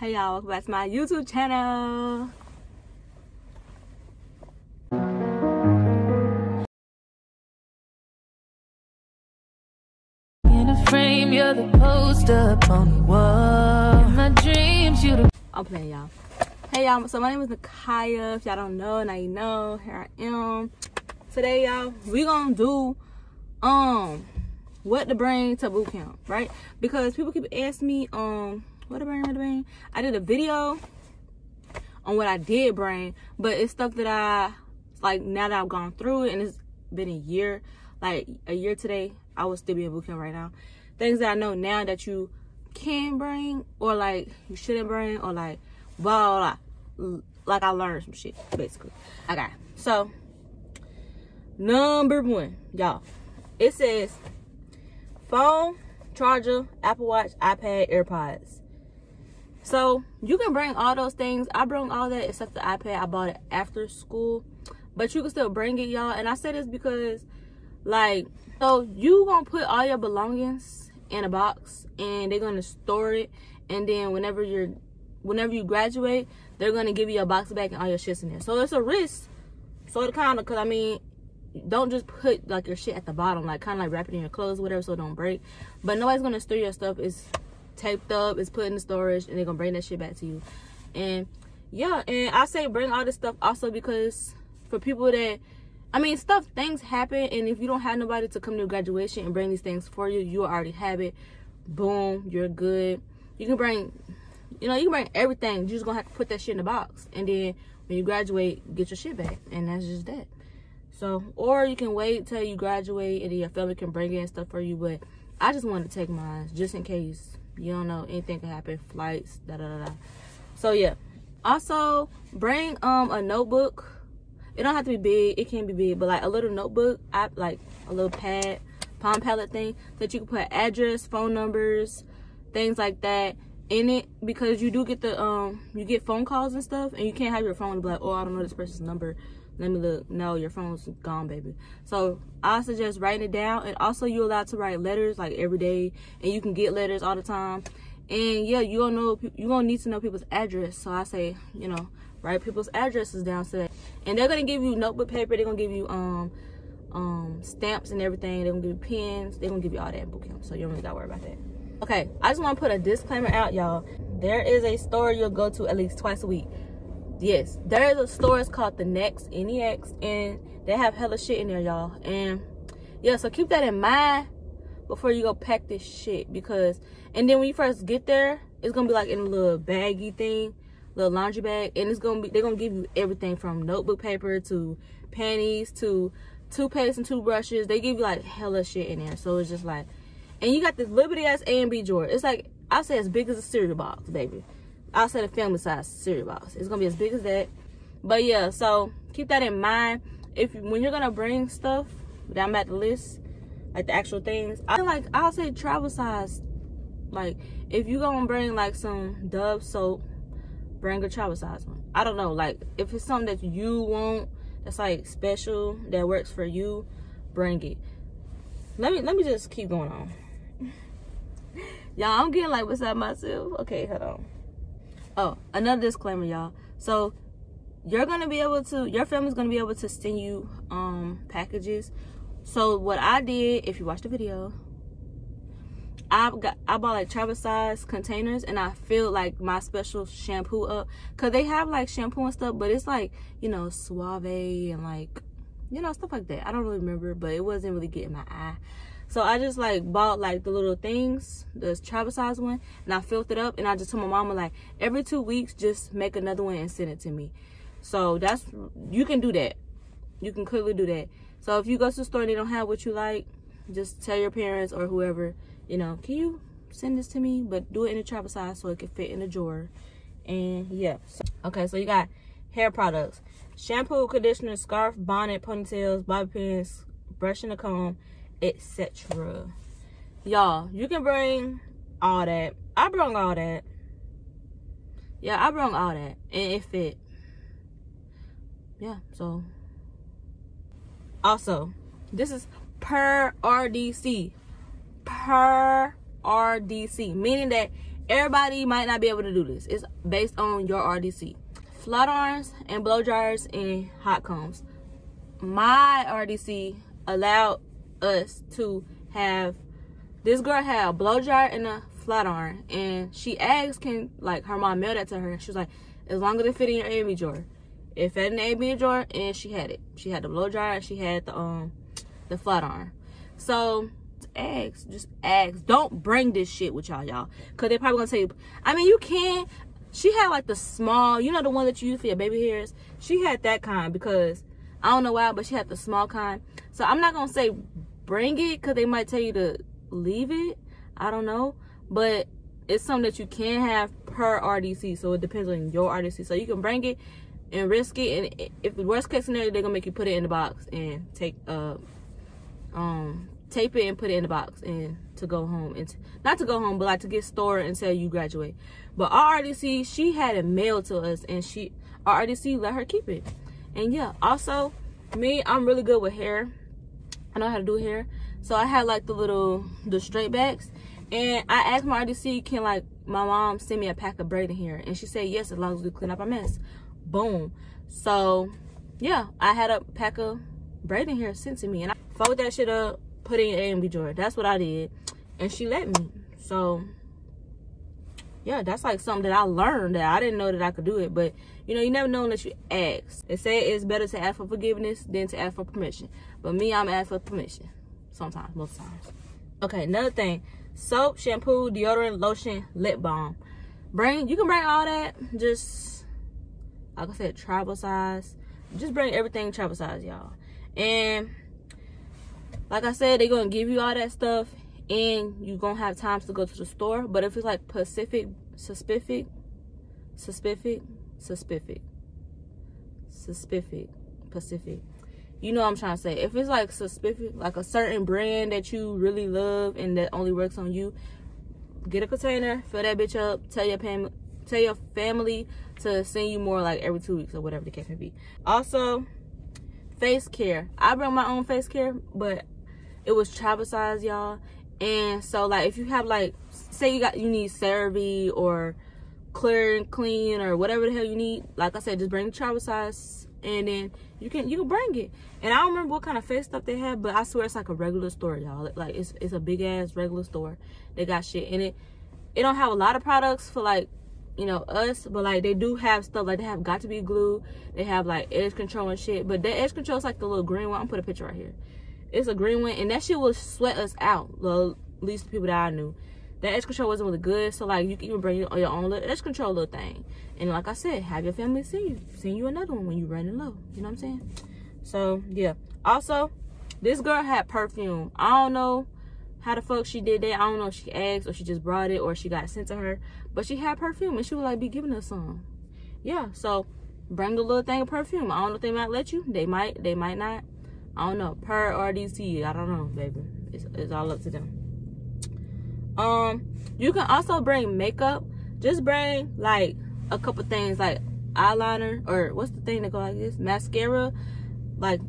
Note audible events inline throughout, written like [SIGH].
Hey y'all, welcome back to my YouTube channel. In a frame, you're the poster up on the wall. In my dreams, you the I'm playing y'all. Hey y'all, so my name is Nikhya. If y'all don't know, now you know. Here I am. Today, y'all, we gonna do um what to bring to boot camp, right? Because people keep asking me um what to bring, what to bring. I did a video on what I did bring, but it's stuff that I like now that I've gone through it and it's been a year, like a year today, I would still be in boot camp right now. Things that I know now that you can bring or like you shouldn't bring or like blah, blah, blah. like I learned some shit basically. Okay, so number one, y'all, it says phone, charger, Apple Watch, iPad, AirPods. So you can bring all those things. I brought all that except the iPad. I bought it after school, but you can still bring it, y'all. And I say this because, like, so you gonna put all your belongings in a box, and they're gonna store it, and then whenever you're, whenever you graduate, they're gonna give you a box back and all your shits in there. So it's a risk. So it kind of, cause I mean, don't just put like your shit at the bottom, like kind of like wrap it in your clothes, or whatever, so it don't break. But nobody's gonna store your stuff. It's taped up, it's put in the storage, and they're gonna bring that shit back to you. And yeah, and I say bring all this stuff also because for people that, I mean, stuff, things happen, and if you don't have nobody to come to graduation and bring these things for you, you already have it. Boom, you're good. You can bring, you know, you can bring everything. You're just gonna have to put that shit in the box, and then when you graduate, get your shit back, and that's just that. So, or you can wait till you graduate and then your family can bring in stuff for you. But I just wanted to take mine just in case you don't know anything can happen, flights, da da da. So yeah. Also, bring um a notebook. It don't have to be big. It can be big, but like a little notebook, I like a little pad, palm palette thing that you can put address, phone numbers, things like that in it because you do get the um you get phone calls and stuff and you can't have your phone be like oh i don't know this person's number let me look. No your phone's gone baby. So i suggest writing it down. And also you're allowed to write letters like every day. And you can get letters all the time. And yeah you don't know you gonna need to know people's address. So i say you know write people's addresses down so that and they're gonna give you notebook paper. They're gonna give you um um stamps and everything. They're gonna give you pens. They're gonna give you all that in boot camp. So you don't really gotta worry about that. Okay i just want to put a disclaimer out y'all. There is a store you'll go to at least twice a week yes there is a store it's called the NEX NEX and they have hella shit in there y'all. And yeah so keep that in mind before you go pack this shit because and then when you first get there it's gonna be like in a little baggy thing little laundry bag and it's gonna be they're gonna give you everything from notebook paper to panties to toothpaste and toothbrushes. They give you like hella shit in there. So it's just like and you got this liberty ass a and b drawer. It's like i say as big as a cereal box baby I'll say the family size cereal box. It's gonna be as big as that. But yeah, so keep that in mind. If when you're gonna bring stuff down at the list, like the actual things, I like I'll say travel size. Like if you gonna bring like some Dove soap, bring a travel size one. I don't know, like if it's something that you want that's like special that works for you, bring it. Let me let me just keep going on. [LAUGHS] Y'all, I'm getting like beside myself. Okay, hold on oh another disclaimer y'all. So you're gonna be able to your family's gonna be able to send you um packages. So what i did if you watch the video i got i bought like travel size containers and i filled like my special shampoo up. Because they have like shampoo and stuff but it's like you know suave and like you know stuff like that. I don't really remember but it wasn't really getting my eye so I just like bought like the little things, the travel size one, and I filled it up. And I just told my mama like every two weeks, just make another one and send it to me. So that's you can do that. You can clearly do that. So if you go to the store and they don't have what you like, just tell your parents or whoever, you know, can you send this to me? But do it in a travel size so it can fit in a drawer. And yeah. So, okay, so you got hair products. Shampoo, conditioner, scarf, bonnet, ponytails, bobby pins, brush and a comb, etc. Y'all, you can bring all that. I brought all that. Yeah, I brought all that. And it fit. Yeah, so. Also, this is per RDC. Per RDC. Meaning that everybody might not be able to do this. It's based on your RDC. Flat irons and blow dryers and hot combs. My RDC allowed us to have this girl had a blow dryer and a flat iron. And she asked can like her mom mailed that to her? And she was like as long as it fit in your A&B drawer. It fit in the A&B drawer and she had it. She had the blow dryer she had the um the flat iron. So ask just ask. Don't bring this shit with y'all y'all. Because they're probably gonna tell you i mean you can. She had like the small you know the one that you use for your baby hairs? She had that kind because i don't know why but she had the small kind. So i'm not gonna say bring it because they might tell you to leave it. I don't know. But it's something that you can have per rdc so it depends on your rdc so you can bring it and risk it and if the worst case scenario they're gonna make you put it in the box and take uh um tape it and put it in the box and to go home and not to go home but like to get stored until you graduate. But our rdc she had it mailed to us and she our rdc let her keep it. And yeah also me i'm really good with hair i know how to do hair so i had like the little the straight backs and i asked my rdc can like my mom send me a pack of braiding hair and she said yes as long as we clean up our mess boom so yeah i had a pack of braiding hair sent to me and i fold that shit up put in A and B drawer. That's what I did. And she let me. So yeah, that's like something that I learned that I didn't know that I could do it. But you know, you never know unless you ask. They say it's better to ask for forgiveness than to ask for permission. But me, I'm asking for permission. Sometimes, most times. Okay, another thing. Soap, shampoo, deodorant, lotion, lip balm. Bring you can bring all that. Just like I said, travel size. Just bring everything travel size, y'all. And like I said, they're gonna give you all that stuff and you're gonna have times to go to the store. But if it's like Pacific, specific, specific, specific, specific, Pacific, you know what I'm trying to say. If it's like specific, like a certain brand that you really love and that only works on you, get a container, fill that bitch up, tell your family, tell your family to send you more like every two weeks or whatever the case may be. Also, face care. I bring my own face care, but it was travel size y'all and so like if you have like say you got you need CeraVe or clear and clean or whatever the hell you need like i said just bring travel size and then you can you can bring it. And i don't remember what kind of face stuff they had but i swear it's like a regular store y'all. Like it's, it's a big ass regular store. They got shit in it. It don't have a lot of products for like you know us but like they do have stuff. Like they have Got2b glue they have like edge control and shit. But the edge control is like the little green one. I'm gonna put a picture right here. It's a green one, and that shit will sweat us out. Well, at least the people that I knew. That edge control wasn't really good, so like you can even bring your, your own little edge control little thing. And like I said, have your family send you, send you another one when you're running low. You know what I'm saying? So yeah. Also, this girl had perfume. I don't know how the fuck she did that. I don't know if she asked or she just brought it or she got sent to her. But she had perfume and she would like be giving us some. Yeah, so bring a little thing of perfume. I don't know if they might let you. They might, they might not. I don't know. Per RDC, I don't know, baby. It's, it's all up to them. Um, you can also bring makeup. Just bring like a couple things like eyeliner or what's the thing that go like this? Mascara, like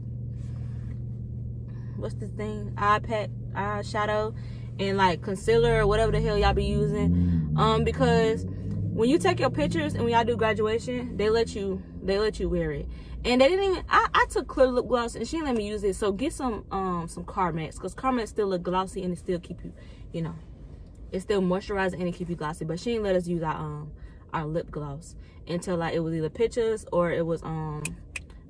what's the thing? Eye pack, eye shadow, and like concealer or whatever the hell y'all be using. Um, because when you take your pictures and when y'all do graduation, they let you they let you wear it. And they didn't even, I, I took clear lip gloss and she didn't let me use it. So get some um some Carmex because Carmex still look glossy and it still keep you, you know, it still moisturizing and it keep you glossy. But she didn't let us use our um our lip gloss until like it was either pictures or it was um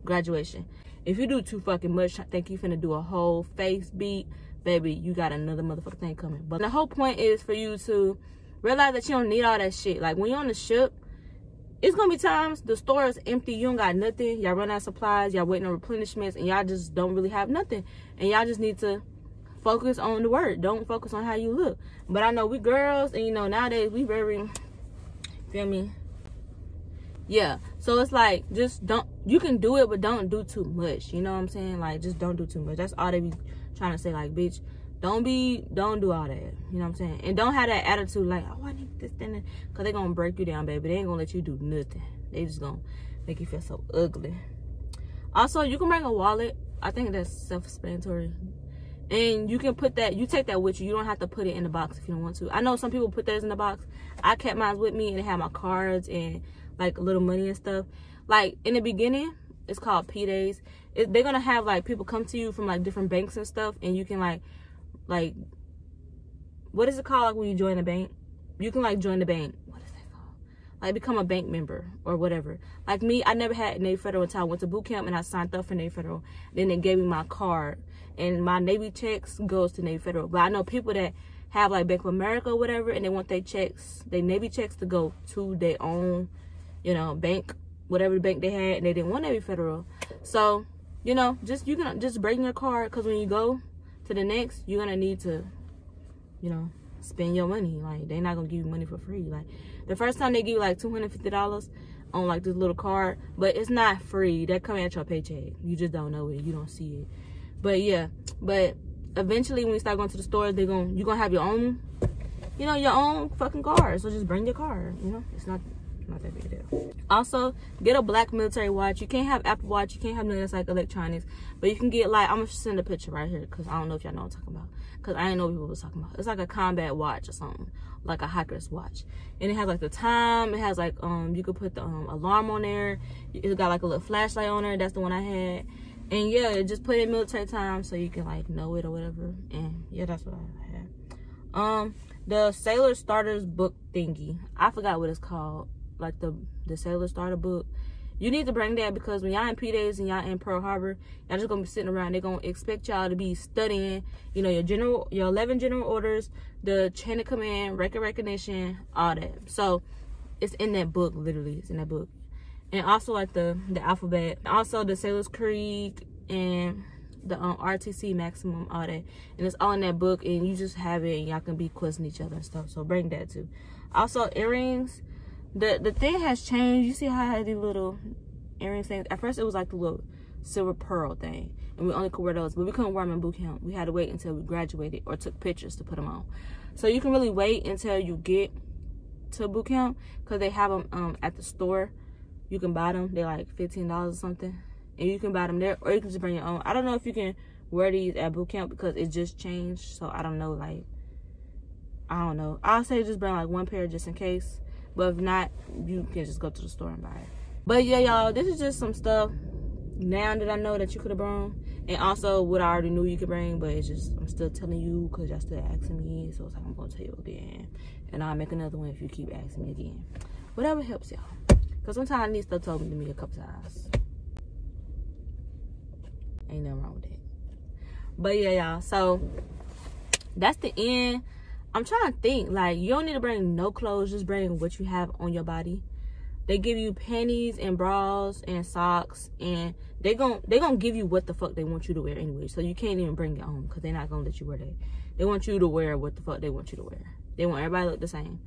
graduation. If you do too fucking much, I think you finna do a whole face beat, baby, you got another motherfucking thing coming. But the whole point is for you to realize that you don't need all that shit. Like when you're on the ship, it's gonna be times the store is empty you don't got nothing y'all run out of supplies y'all waiting on replenishments and y'all just don't really have nothing and y'all just need to focus on the word don't focus on how you look. But i know we girls and you know nowadays we very feel me? Yeah. So it's like just don't you can do it but don't do too much. You know what i'm saying? Like just don't do too much. That's all they be trying to say like bitch don't be don't do all that. You know what i'm saying? And don't have that attitude like oh i need this thing because they're gonna break you down baby. They ain't gonna let you do nothing. They just gonna make you feel so ugly. Also you can bring a wallet. I think that's self-explanatory and you can put that you take that with you. You don't have to put it in the box if you don't want to. I know some people put theirs in the box. I kept mine with me and it had my cards and like a little money and stuff. Like in the beginning it's called p days. It, they're gonna have like people come to you from like different banks and stuff and you can like like what is it called like when you join a bank? You can like join the bank what is that called like become a bank member or whatever like me i never had navy federal until i went to boot camp and i signed up for navy federal then they gave me my card and my Navy checks goes to Navy Federal. But I know people that have like Bank of America or whatever, and they want their checks, their Navy checks to go to their own, you know, bank, whatever bank they had, and they didn't want Navy Federal. So, you know, just you can just bring your card because when you go to the NEX, you're gonna need to, you know, spend your money. Like they're not gonna give you money for free. Like the first time they give you like two hundred fifty dollars on like this little card, but it's not free. That coming at your paycheck. You just don't know it. You don't see it. But yeah, but eventually when you start going to the stores, they're going to you're gonna have your own, you know, your own fucking car. So just bring your car. You know, it's not not that big a deal. Also, get a black military watch. You can't have Apple Watch. You can't have nothing that's like electronics. But you can get like I'm gonna send a picture right here because I don't know if y'all know what I'm talking about. Cause I didn't know what people was talking about. It's like a combat watch or something, like a hiker's watch, and it has like the time. It has like um you could put the um, alarm on there. It got like a little flashlight on there. That's the one I had and yeah just put in military time so you can like know it or whatever and yeah that's what i had um the sailor starters book thingy i forgot what it's called like the the sailor starter book you need to bring that because when y'all in P days and y'all in Pearl Harbor, y'all just gonna be sitting around. They're gonna expect y'all to be studying, you know, your general, your 11 general orders, the chain of command, record recognition, all that. So it's in that book, literally, it's in that book and also like the the alphabet also the sailor's creed and the um, ROTC maximum all that and it's all in that book and you just have it and y'all can be quizzing each other and stuff so bring that too also earrings the the thing has changed you see how I had these little earrings things at first it was like the little silver pearl thing and we only could wear those but we couldn't wear them in boot camp we had to wait until we graduated or took pictures to put them on so you can really wait until you get to boot camp because they have them um, at the store you can buy them. They're like $15 or something. And you can buy them there or you can just bring your own. I don't know if you can wear these at boot camp because it just changed. So I don't know like, I don't know. I'll say just bring like one pair just in case. But if not, you can just go to the store and buy it. But yeah, y'all, this is just some stuff now that I know that you could have brought. And also what I already knew you could bring, but it's just, I'm still telling you because y'all still asking me. So it's like, I'm going to tell you again. And I'll make another one if you keep asking me again. Whatever helps y'all. Because sometimes I need stuff told to me a couple times. Ain't nothing wrong with that. But yeah, y'all. So that's the end. I'm trying to think. Like, you don't need to bring no clothes. Just bring what you have on your body. They give you panties and bras and socks. And they gon' they gonna give you what the fuck they want you to wear anyway. So you can't even bring it home. Because they're not to let you wear that. They want you to wear what the fuck they want you to wear. They want everybody to look the same.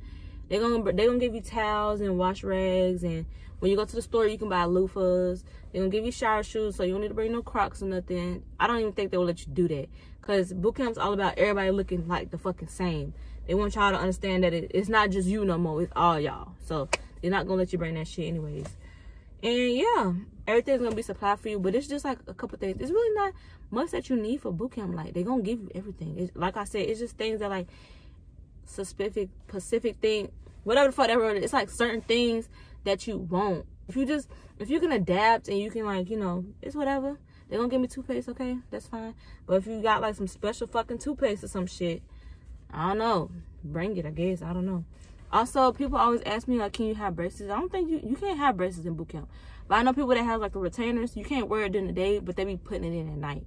They're gonna they're gonna give you towels and wash rags and when you go to the store you can buy loofahs. They're gonna give you shower shoes so you don't need to bring no crocs or nothing. I don't even think they will let you do that. Cause boot camp's all about everybody looking like the fucking same. They want y'all to understand that it, it's not just you no more, it's all y'all. So they're not gonna let you bring that shit anyways. And yeah, everything's gonna be supplied for you, but it's just like a couple things. It's really not much that you need for boot camp. Like they're gonna give you everything. It's, like I said, it's just things that like specific specific thing, whatever the fuck that word. It's like certain things that you won't. If you just if you can adapt and you can like you know it's whatever. They're gonna give me toothpaste, okay? That's fine. But if you got like some special fucking toothpaste or some shit, I don't know. Bring it, I guess. I don't know. Also, people always ask me like, can you have braces? I don't think you you can't have braces in boot camp. But I know people that have like the retainers. You can't wear it during the day, but they be putting it in at night.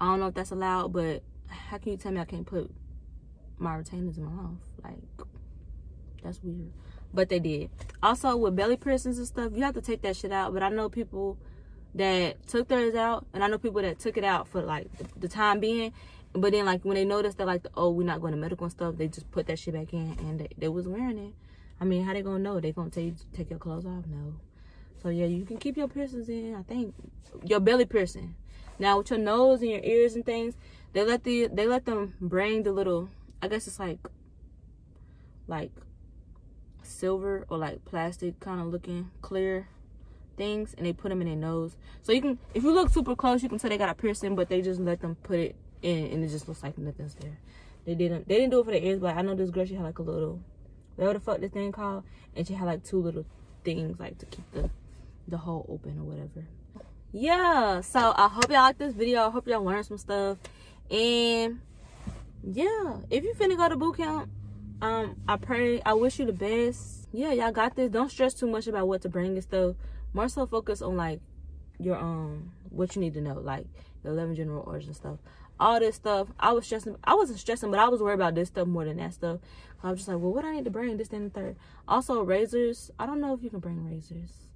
I don't know if that's allowed, but how can you tell me I can't put my retainers in my mouth. Like, that's weird. But they did. Also, with belly piercings and stuff, you have to take that shit out. But I know people that took theirs out, and I know people that took it out for like the time being. But then, like when they noticed that, like, the oh, we're not going to medical and stuff, they just put that shit back in, and they, they was wearing it. I mean, how they gonna know? They gonna tell you take your clothes off? No. So yeah, you can keep your piercings in. I think your belly piercing. Now with your nose and your ears and things, they let the they let them bring the little I guess it's like like silver or like plastic kind of looking clear things and they put them in their nose. So you can, if you look super close, you can tell they got a piercing, but they just let them put it in and it just looks like nothing's there. They didn't, they didn't do it for the ears, but I know this girl, she had like a little, whatever the fuck this thing called, and she had like two little things like to keep the, the hole open or whatever. Yeah, so I hope y'all like this video. I hope y'all learned some stuff. And yeah, if you finna go to boot camp, um, I pray, I wish you the best. Yeah, y'all got this. Don't stress too much about what to bring and stuff. More so focus on like your um what you need to know like the 11 general orders and stuff. All this stuff i was stressing i wasn't stressing but i was worried about this stuff more than that stuff. I was just like well what i need to bring this and the third. Also razors. I don't know if you can bring razors.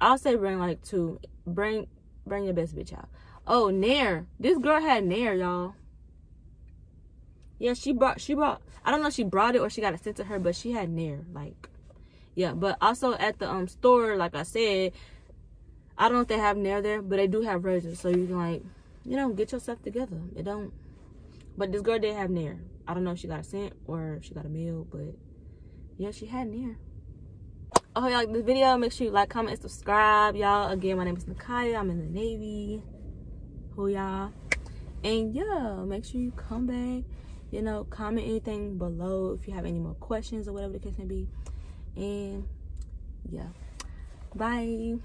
I'll say bring like two. Bring bring your best bitch out. Oh nair. This girl had nair y'all yeah she brought she brought i don't know if she brought it or she got it sent to her but she had nair like yeah but also at the um store like i said i don't know if they have nair there but they do have razors so you can like you know get yourself together it don't but this girl did have nair i don't know if she got a scent or she got a meal but yeah she had nair hope y'all like this video. Make sure you like, comment, subscribe. Y'all, again, my name is Nikhya. I'm in the Navy. Who y'all? And yeah, make sure you come back. You know, comment anything below if you have any more questions or whatever the case may be. And yeah. Bye